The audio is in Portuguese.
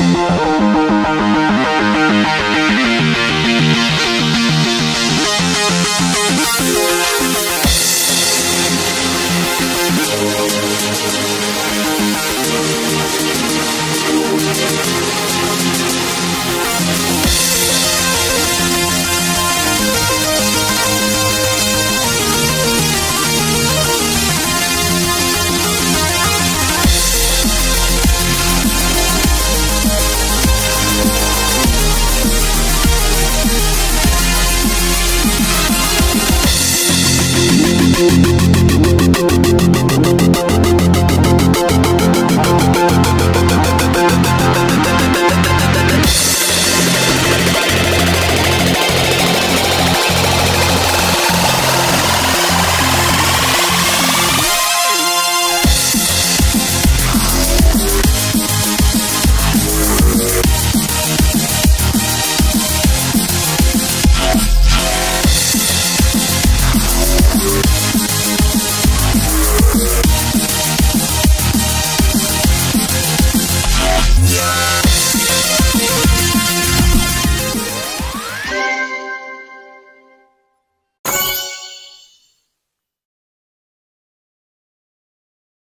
Música